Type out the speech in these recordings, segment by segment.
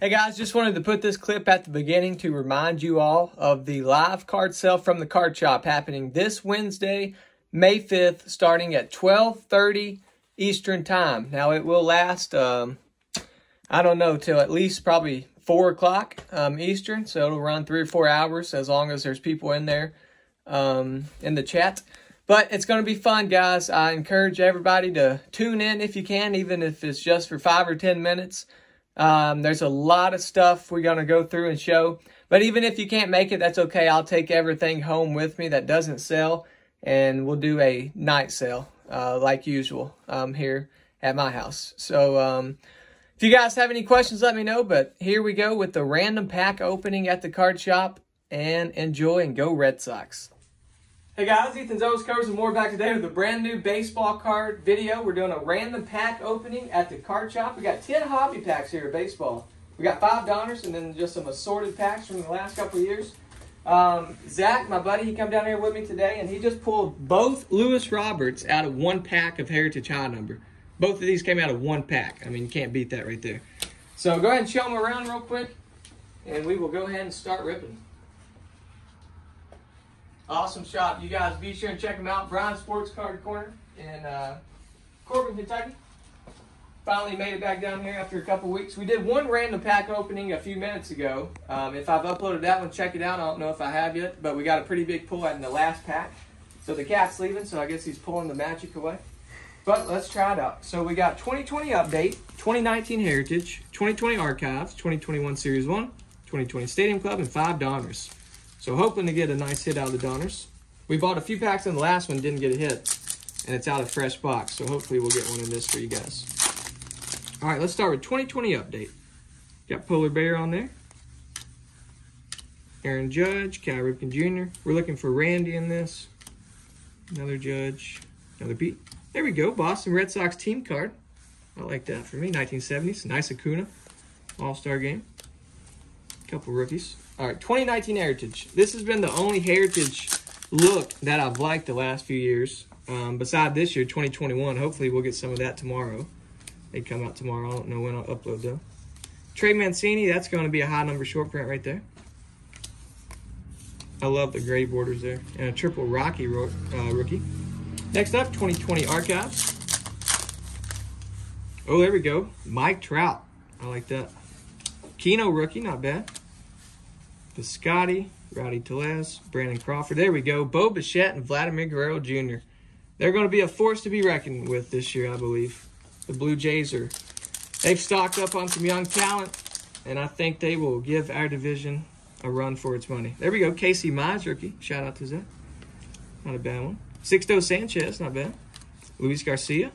Hey guys, just wanted to put this clip at the beginning to remind you all of the live card sale from the card shop happening this Wednesday, May 5th, starting at 12:30 Eastern Time. Now it will last, um, I don't know, till at least probably 4 o'clock um, Eastern, so it'll run three or four hours as long as there's people in there um, in the chat. But it's going to be fun, guys. I encourage everybody to tune in if you can, even if it's just for five or 10 minutes. Um, there's a lot of stuff we're going to go through and show. But even if you can't make it, that's okay. I'll take everything home with me that doesn't sell, and we'll do a night sale uh, like usual um, here at my house. So um, if you guys have any questions, let me know. But here we go with the random pack opening at the card shop. And enjoy and go Red Sox. Hey guys, Ethan O's Covers and more back today with a brand new baseball card video. We're doing a random pack opening at the card shop. We got 10 hobby packs here of baseball. We got five Donruss and then just some assorted packs from the last couple years. Um, Zach, my buddy, he come down here with me today and he just pulled both Luis Roberts out of one pack of Heritage High Number. Both of these came out of one pack. I mean, you can't beat that right there. So go ahead and show them around real quick and we will go ahead and start ripping. Awesome shop. You guys be sure and check them out. Brian Sports Card Corner in uh, Corbin, Kentucky. Finally made it back down here after a couple weeks. We did one random pack opening a few minutes ago. Um, if I've uploaded that one, check it out. I don't know if I have yet, but we got a pretty big pull out in the last pack. So the cat's leaving, so I guess he's pulling the magic away. But let's try it out. So we got 2020 update, 2019 Heritage, 2020 Archives, 2021 Series 1, 2020 Stadium Club, and five Donruss. So hoping to get a nice hit out of the Donruss. We bought a few packs in the last one, didn't get a hit. And it's out of fresh box, so hopefully we'll get one in this for you guys. All right, let's start with 2020 update. Got Polar Bear on there. Aaron Judge, Cal Ripken Jr. We're looking for Randy in this. Another Judge, another Pete. There we go, Boston Red Sox team card. I like that for me, 1970s. Nice Acuna, All-Star game. Couple rookies. All right, 2019 Heritage. This has been the only Heritage look that I've liked the last few years. Um, beside this year, 2021. Hopefully we'll get some of that tomorrow. They come out tomorrow. I don't know when I'll upload though. Trey Mancini, that's going to be a high number short print right there. I love the gray borders there. And a triple Rocky uh, rookie. Next up, 2020 Archives. Oh, there we go. Mike Trout. I like that. Keno rookie, not bad. Piscotti, Rowdy Tellez, Brandon Crawford. There we go. Bo Bichette and Vladimir Guerrero Jr. They're going to be a force to be reckoned with this year, I believe. The Blue Jays are, they've stocked up on some young talent, and I think they will give our division a run for its money. There we go. Casey Mize rookie. Shout out to Zach. Not a bad one. Sixto Sanchez, not bad. Luis Garcia.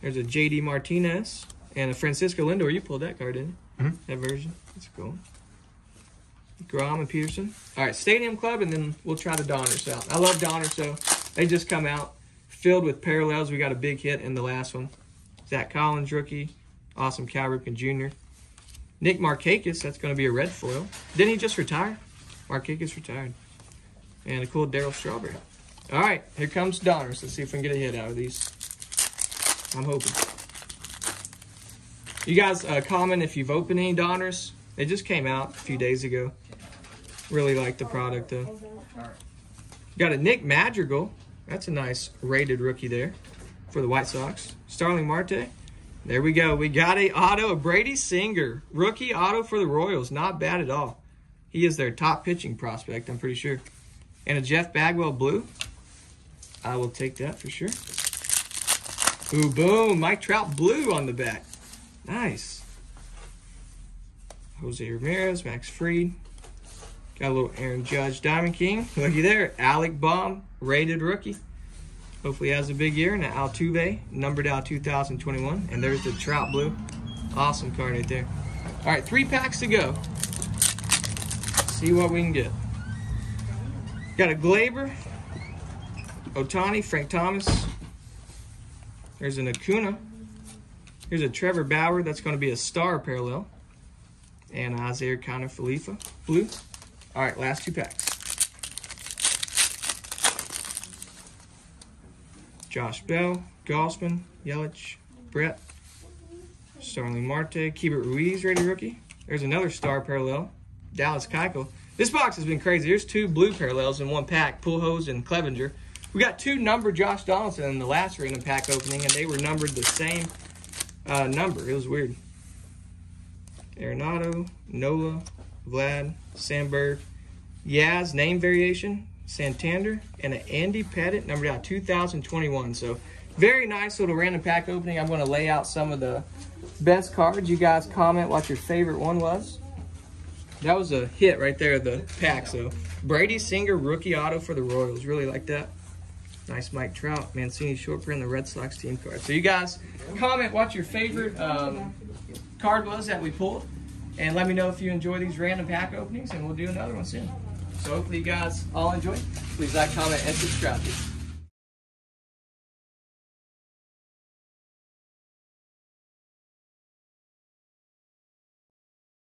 There's a JD Martinez and a Francisco Lindor. You pulled that card, didn't you? Mhm. That version. That's cool. Grom and Peterson. All right, Stadium Club, and then we'll try the Donruss out. I love Donruss, so they just come out filled with parallels. We got a big hit in the last one. Zack Collins, rookie. Awesome Cal Ripken Jr. Nick Markakis, that's going to be a red foil. Didn't he just retire? Markakis retired. And a cool Darryl Strawberry. All right, here comes Donruss. Let's see if we can get a hit out of these. I'm hoping. You guys uh, comment if you've opened any Donruss. They just came out a few days ago. Really like the product though. Got a Nick Madrigal. That's a nice rated rookie there for the White Sox. Starling Marte. There we go. We got a auto of Brady Singer. Rookie auto for the Royals. Not bad at all. He is their top pitching prospect, I'm pretty sure. And a Jeff Bagwell blue. I will take that for sure. Ooh, boom. Mike Trout blue on the back. Nice. Jose Ramirez, Max Fried. Got a little Aaron Judge, Diamond King. Looky there. Alec Bohm, rated rookie. Hopefully has a big year. And an Altuve, numbered out 2021. And there's the Trout blue. Awesome card right there. All right, three packs to go. See what we can get. Got a Gleyber, Ohtani, Frank Thomas. There's an Acuna. Here's a Trevor Bauer. That's going to be a star parallel. And Isiah Kiner-Falefa. Blue. All right, last two packs. Josh Bell, Gausman, Yelich, Brett. Starling Marte. Keibert Ruiz, ready rookie. There's another star parallel. Dallas Keuchel. This box has been crazy. There's two blue parallels in one pack, Pujols and Clevinger. We got two numbered Josh Donaldson in the last random pack opening, and they were numbered the same uh, number. It was weird. Arenado, Nola, Vlad, Sandberg, Yaz, name variation, Santander, and an Andy Pettitte numbered out 2021. So very nice little random pack opening. I'm going to lay out some of the best cards. You guys comment what your favorite one was. That was a hit right there, the pack. So Brady Singer rookie auto for the Royals. Really like that. Nice Mike Trout, Mancini short print, the Red Sox team card. So you guys comment what your favorite um, card was that we pulled. And let me know if you enjoy these random pack openings, and we'll do another one soon. So hopefully you guys all enjoy. Please like, comment, and subscribe.